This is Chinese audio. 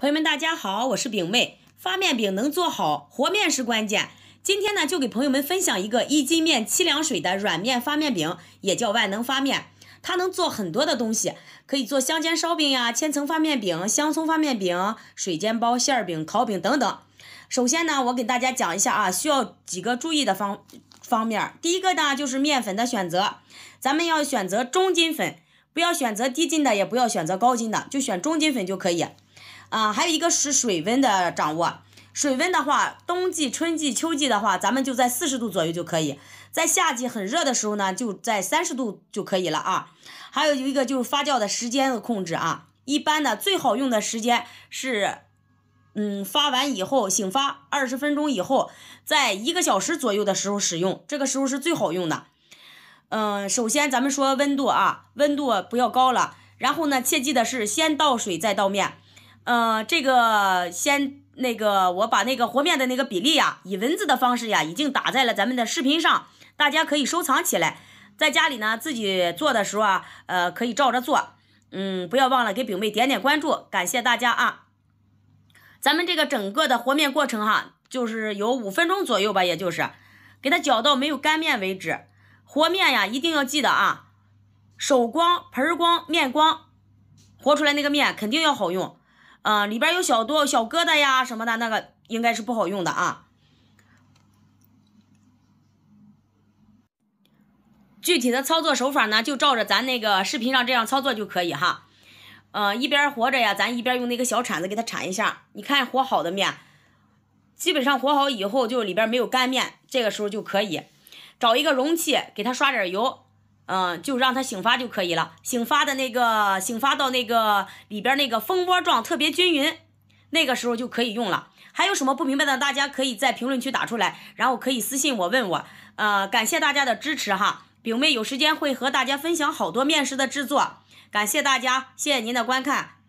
朋友们，大家好，我是饼妹。发面饼能做好，和面是关键。今天呢，就给朋友们分享一个一斤面七两水的软面发面饼，也叫万能发面。它能做很多的东西，可以做香煎烧饼呀、千层发面饼、香葱发面饼、水煎包、馅儿饼、烤饼等等。首先呢，我给大家讲一下啊，需要几个注意的方方面。第一个呢，就是面粉的选择，咱们要选择中筋粉，不要选择低筋的，也不要选择高筋的，就选中筋粉就可以。啊，还有一个是水温的掌握。水温的话，冬季、春季、秋季的话，咱们就在四十度左右就可以。在夏季很热的时候呢，就在三十度就可以了啊。还有一个就是发酵的时间的控制啊。一般的最好用的时间是，嗯，发完以后醒发二十分钟以后，在一个小时左右的时候使用，这个时候是最好用的。嗯，首先咱们说温度啊，温度不要高了。然后呢，切记的是先倒水再倒面。嗯，这个先那个，我把那个和面的那个比例呀，以文字的方式呀，已经打在了咱们的视频上，大家可以收藏起来，在家里呢自己做的时候啊，呃，可以照着做。嗯，不要忘了给饼妹点点关注，感谢大家啊！咱们这个整个的和面过程哈，就是有五分钟左右吧，也就是给它搅到没有干面为止。和面呀，一定要记得啊，手光、盆光、面光，和出来那个面肯定要好用。嗯，里边有小多小疙瘩呀什么的，那个应该是不好用的啊。具体的操作手法呢，就照着咱那个视频上这样操作就可以哈。嗯，一边和着呀，咱一边用那个小铲子给它铲一下。你看和好的面，基本上和好以后，就里边没有干面，这个时候就可以找一个容器，给它刷点油。嗯，就让它醒发就可以了。醒发的那个，醒发到那个里边那个蜂窝状特别均匀，那个时候就可以用了。还有什么不明白的，大家可以在评论区打出来，然后可以私信我问我。呃，感谢大家的支持哈，饼妹有时间会和大家分享好多面食的制作。感谢大家，谢谢您的观看。